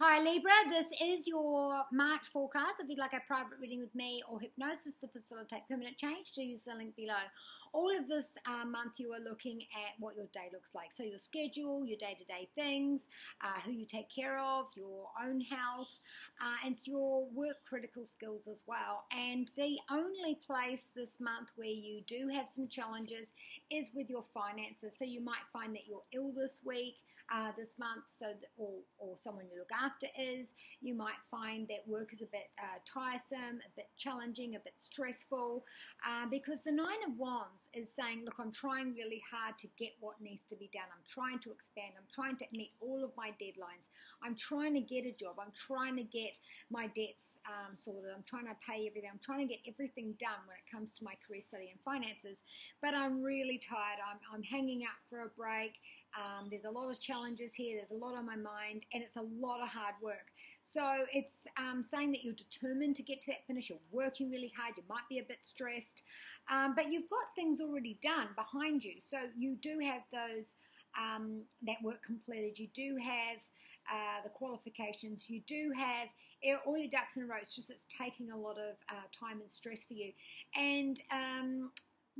Hi Libra, this is your March forecast. If you'd like a private reading with me or hypnosis to facilitate permanent change, do use the link below. All of this uh, month, you are looking at what your day looks like. So, your schedule, your day to day things, uh, who you take care of, your own health, uh, and your work critical skills as well. And the only place this month where you do have some challenges is with your finances. So, you might find that you're ill this week, uh, this month, so that, or, or someone you look after is. You might find that work is a bit uh, tiresome, a bit challenging, a bit stressful, uh, because the Nine of Wands is saying, Look, I'm trying really hard to get what needs to be done. I'm trying to expand. I'm trying to meet all of my deadlines. I'm trying to get a job. I'm trying to get my debts um, sorted. I'm trying to pay everything. I'm trying to get everything done when it comes to my career study and finances. But I'm really tired. I'm, I'm hanging out for a break. Um, there's a lot of challenges here. There's a lot on my mind, and it's a lot of hard work. So it's um, saying that you're determined to get to that finish. You're working really hard. You might be a bit stressed, um, but you've got things already done behind you. So you do have those um, that work completed. You do have uh, the qualifications. You do have all your ducks in a row. It's just it's taking a lot of uh, time and stress for you, and um,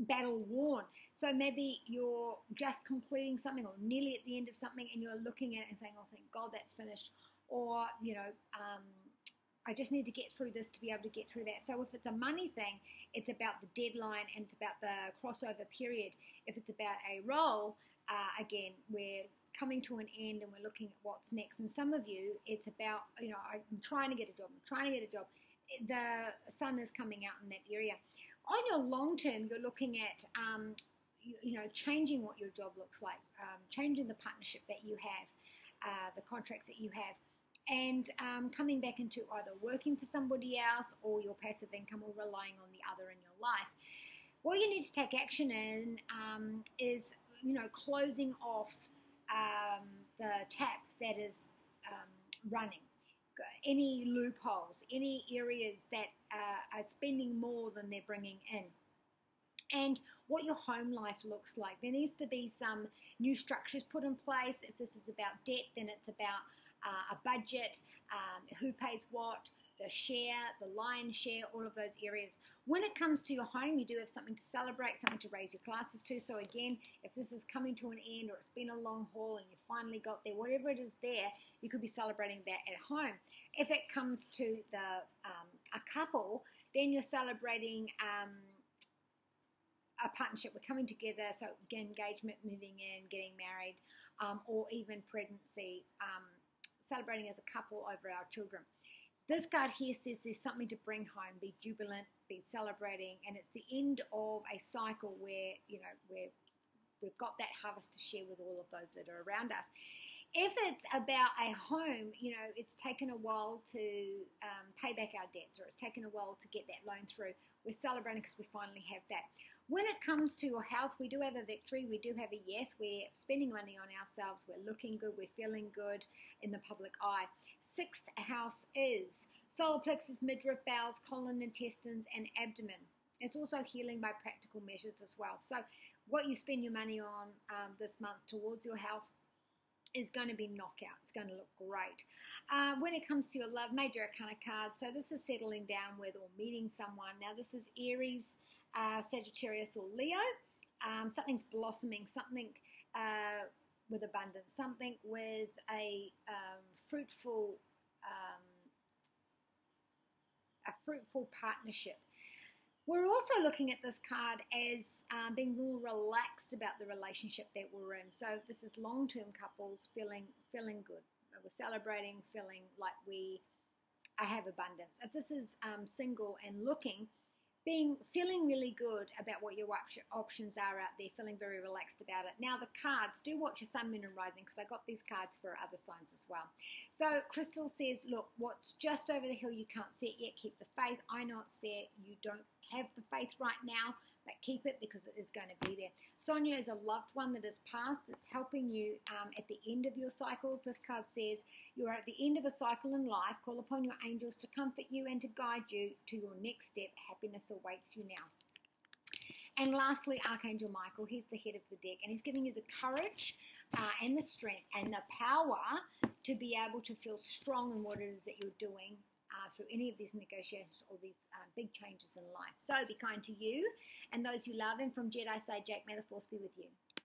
battle worn. So maybe you're just completing something or nearly at the end of something, and you're looking at it and saying, "Oh, thank God that's finished." or you know um, I just need to get through this to be able to get through that. So if it's a money thing, it's about the deadline and it's about the crossover period. If it's about a role, uh, again, we're coming to an end and we're looking at what's next. And some of you, it's about, you know, I'm trying to get a job, I'm trying to get a job. The sun is coming out in that area. On your long term, you're looking at, um, you, you, know, changing what your job looks like, um, changing the partnership that you have, uh, the contracts that you have and um, coming back into either working for somebody else or your passive income or relying on the other in your life. What you need to take action in um, is, you know, closing off um, the tap that is um, running. Any loopholes, any areas that uh, are spending more than they're bringing in and what your home life looks like. There needs to be some new structures put in place. If this is about debt, then it's about uh, a budget, um, who pays what, the share, the lion share, all of those areas. When it comes to your home, you do have something to celebrate, something to raise your classes to. So, again, if this is coming to an end or it's been a long haul and you finally got there, whatever it is there, you could be celebrating that at home. If it comes to the um, a couple, then you're celebrating. Um, a partnership, we're coming together, so again, engagement, moving in, getting married, um, or even pregnancy, um, celebrating as a couple over our children. This card here says there's something to bring home, be jubilant, be celebrating, and it's the end of a cycle where, you know, where we've got that harvest to share with all of those that are around us. If it's about a home, you know, it's taken a while to um, pay back our debts or it's taken a while to get that loan through. We're celebrating because we finally have that. When it comes to your health, we do have a victory. We do have a yes. We're spending money on ourselves. We're looking good. We're feeling good in the public eye. Sixth house is solar plexus, midriff, bowels, colon, intestines, and abdomen. It's also healing by practical measures as well. So, what you spend your money on um, this month towards your health is going to be knockout. It's going to look great. Uh, when it comes to your love, major arcana card. So this is settling down with or meeting someone. Now this is Aries, uh, Sagittarius, or Leo. Um, something's blossoming. Something uh, with abundance. Something with a um, fruitful, um, a fruitful partnership. We're also looking at this card as um, being more relaxed about the relationship that we're in. So this is long-term couples feeling feeling good. We're celebrating, feeling like we have abundance. If this is um, single and looking, being feeling really good about what your options are out there, feeling very relaxed about it. Now the cards, do watch your sun, moon, and rising because I got these cards for other signs as well. So Crystal says, look, what's just over the hill you can't see it yet. Keep the faith. I know it's there. You don't have the faith right now, but keep it because it is going to be there. Sonia is a loved one that has passed that's helping you um, at the end of your cycles. This card says you are at the end of a cycle in life. Call upon your angels to comfort you and to guide you to your next step. Happiness awaits you now. And lastly, Archangel Michael, he's the head of the deck, and he's giving you the courage uh, and the strength and the power to be able to feel strong in what it is that you're doing uh, through any of these negotiations or these uh, big changes in life. So be kind to you and those you love. And from Jedi Side Jack, may the force be with you.